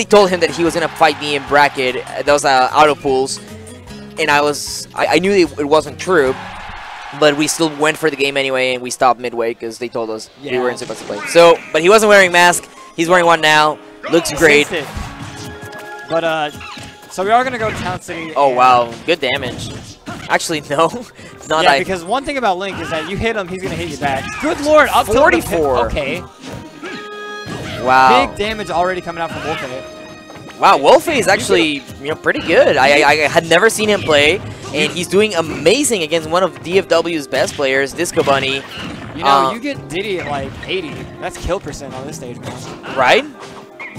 They told him that he was gonna fight me in bracket. uh, That was uh, auto pools, and I was I, I knew it, it wasn't true, but we still went for the game anyway, and we stopped midway because they told us we weren't supposed to play. So, but he wasn't wearing mask. He's wearing one now. Looks great. But uh, so we are gonna go Town City. Oh wow, good damage. Actually, no, not. yeah, I, because one thing about Link is that you hit him, he's gonna hit you back. Good lord, up and 44. Okay, wow. big damage already coming out from Wolfei. Wow, Wolfei is actually you know pretty good. I, I I had never seen him play, and he's doing amazing against one of DFW's best players, DisqoBunny. You know, Uh, you get Diddy at like 80. That's kill percent on this stage, man. Right?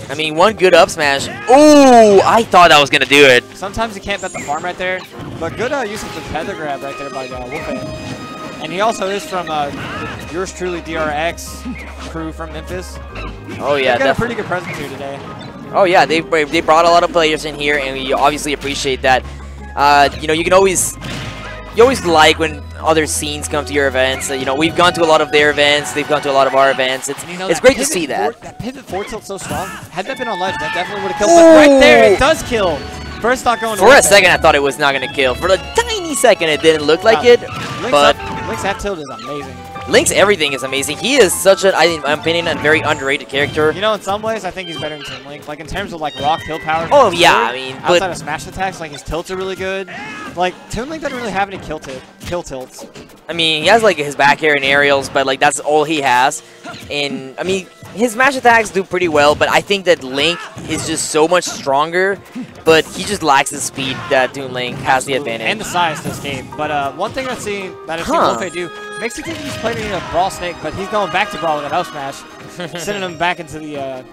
I mean, one good up smash. Ooh, I thought I was gonna do it. Sometimes you can't bet the farm right there, but good uh, use of the tether grab right there by uh, Wolfei. And he also is from uh, yours truly DRX crew from Memphis. Oh yeah, They've got a pretty good presence here today. oh yeah. They they brought a lot of players in here, and we obviously appreciate that. Uh, you know, you can always you always like when other scenes come to your events. You know, we've gone to a lot of their events. They've gone to a lot of our events. It's you know, it's great to see that. Four, that pivot four tilt so strong. Had that been on ledge, that definitely would have killed. But right there, it does kill. First stock going For a second, I thought it was not gonna kill. For a tiny second, it didn't look like it. Link's, but- up, Link's half tilt is amazing. Link's everything is amazing. He is such a, I- in my opinion, a very underrated character. You know, in some ways, I think he's better than Toon Link. Like, in terms of, like, raw kill power. Oh, yeah. I mean, Outside but- of smash attacks, like, his tilts are really good. Like, Toon Link doesn't really have any kill, tip, kill tilts. I mean, he has like his back air and aerials, but like that's all he has. And I mean, his smash attacks do pretty well, but I think that Link is just so much stronger, but he just lacks the speed that Toon Link has the advantage. And the size to escape. But uh, one thing I've seen that I've Huh. seen Wolfei do makes you think he's playing in a Brawl Snake, but he's going back to Brawl with an up smash, sending him back into the uh,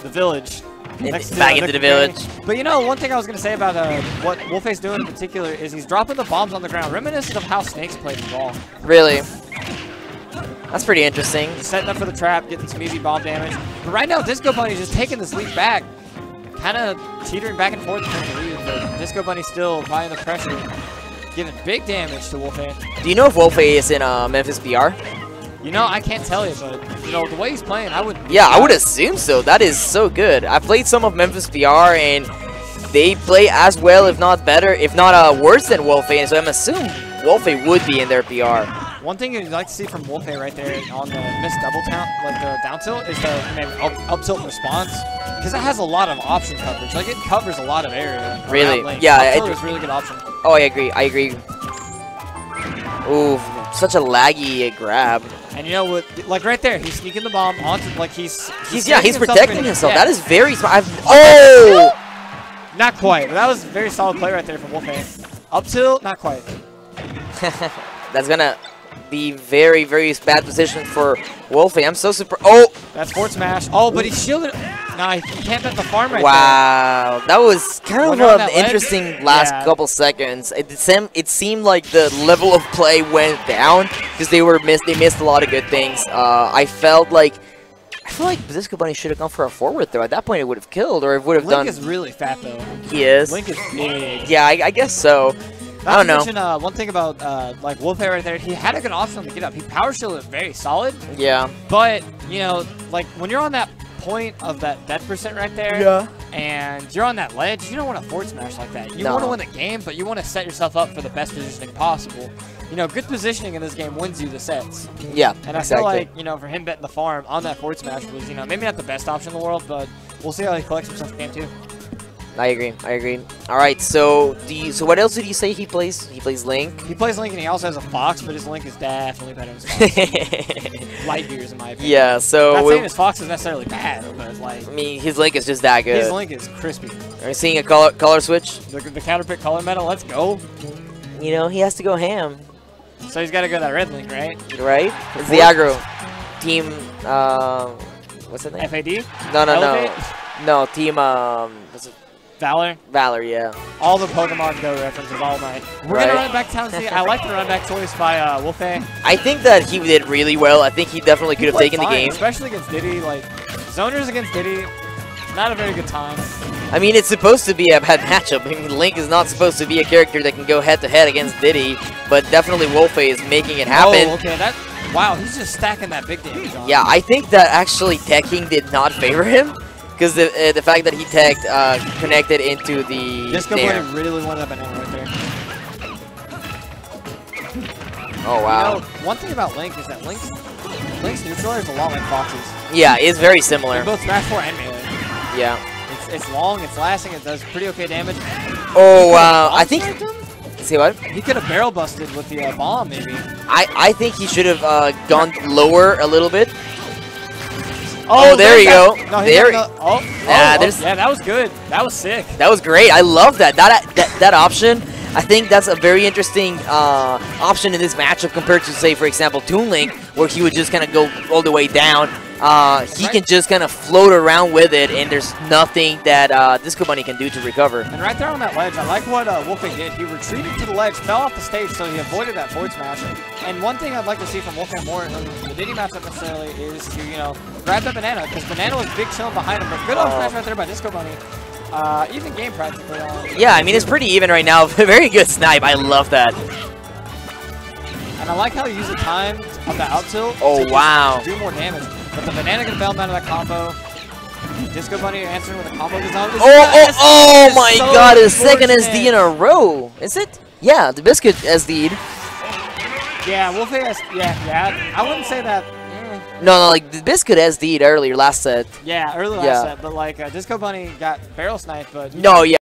the village. In- next to, back uh, into the village. But you know, one thing I was going to say about uh, what Wolfei's doing in particular is he's dropping the bombs on the ground, reminiscent of how Snakes played in Brawl. Really, that's pretty interesting. He's setting up for the trap, getting some easy bomb damage. But right now, DisqoBunny's just taking this lead back, kind of teetering back and forth between the lead. But DisqoBunny's still applying the pressure, giving big damage to Wolfei. Do you know if Wolfei is in uh, Memphis PR? You know, I can't tell you, but you know the way he's playing, I would. Yeah, I would assume so. That is so good. I played some of Memphis PR and they play as well, if not better, if not uh, worse than Wolfei. And so I'm assuming Wolfei would be in their PR. One thing you'd like to see from Wolfei right there on the missed double count, like the down tilt, is the up, up tilt response, because it has a lot of option coverage. Like it covers a lot of area. Really? Yeah, up it- tilt is really good option. Oh, I agree. I agree. Ooh, such a laggy grab. And you know what? Like right there, he's sneaking the bomb onto like he's. He's yeah, he's himself protecting himself. yeah. That is very smart. I've, oh, Not quite. But that was a very solid play right there from Wolfei. Up tilt, not quite. that's gonna be very very bad position for Wolfei. I'm so super. Oh, That's forward smash. Oh, but he's shielded. Nah, he can't bet the farm right wow, that was kind of an ledge? interesting last Yeah. couple seconds. It seemed it seemed like the level of play went down because they were missed. They missed a lot of good things. Uh, I felt like. I feel like DisqoBunny should have gone for a forward throw. At that point, it would have killed, or it would have done. Link is really fat though. he is. Link is big. Yeah, I, I guess so. Not I don't to know. mention, uh, one thing about uh, like Wolfei right there, he had a good option on the get up. He power shielded very solid, Yeah. but you know, like when you're on that point of that death percent right there, yeah. and you're on that ledge, you don't want to forward smash like that. You No. want to win the game, but you want to set yourself up for the best positioning possible. You know, good positioning in this game wins you the sets. Yeah. And I exactly. feel like, you know, for him betting the farm on that forward smash was, you know, maybe not the best option in the world, but we'll see how he collects himself in game two. I agree. I agree. All right. So, do you, so what else did you say he plays? He plays Link. He plays Link and he also has a Fox, but his Link is definitely better than. Light years, in my opinion. yeah. So, Not saying his Fox is necessarily bad, but like I mean, his Link is just that good. his Link is crispy. Are you seeing a color color switch? The, the counterpick color metal, let's go. You know, he has to go ham, So he's got to go that red Link, right? right? It's the aggro team. Um, what's that name? FAD, No, no, Elevate? no, no. Team. Um? Valor, Valor. Yeah. all the Pokemon Go references all night. We're Right. gonna run back to Town City. I like the run back choice by uh. I think that he did really well. I think he definitely could have taken the game. especially against Diddy. Like zoners against Diddy, not a very good time. I mean, it's supposed to be a bad matchup. I mean, Link is not supposed to be a character that can go head to head against Diddy, but definitely Wolfei is making it happen. Oh, okay. That wow, he's just stacking that big damage on. Yeah, I think that actually Tech King did not favor him because the uh, the fact that he tagged uh, connected into the Disco there. Bunny really wanted that banana right there. Oh wow. You know, one thing about Link is that Link, Link's neutral is a lot like Fox's. yeah, it's very similar. both Smash 4 and Melee. Yeah. It's, it's long, it's lasting, it does pretty okay damage. Oh wow. I think. See what? He could have barrel busted with the uh, bomb, maybe. I I think he should have uh, gone lower a little bit. Oh, there you go. No, There- got the- oh, Nah, oh, oh, there's- yeah, that was good. That was sick. That was great. I love that. That that, that option. I think that's a very interesting uh, option in this matchup compared to, say, for example, Toon Link, where he would just kind of go all the way down. Uh, he Right. can just kind of float around with it, and there's nothing that uh, DisqoBunny can do to recover. And right there on that ledge, I like what uh, Wolfgang did. He retreated to the ledge, fell off the stage, so he avoided that forward smash. And one thing I'd like to see from Wolfgang more in the Diddy matchup necessarily is to, you know, grab that banana, because banana was big chilling behind him. But good old smash right there by DisqoBunny. Uh, even game practically on. Yeah, I mean, it's pretty even right now. Very good snipe. I love that. And I like how he used the time of the out tilt Oh, wow. do more damage. But the banana gonna bail out of that combo. DisqoBunny answering with a combo design. Oh, oh, oh It's my so god, his second. SD in a row. Is it? Yeah, the Biscuit SD'd. Yeah, Wolfgang has, yeah, yeah. I wouldn't say that. mm, No, no, like, the Biscuit SD'd earlier last set. Yeah, early last Yeah. set, but like uh, DisqoBunny got barrel sniped, but No, yeah.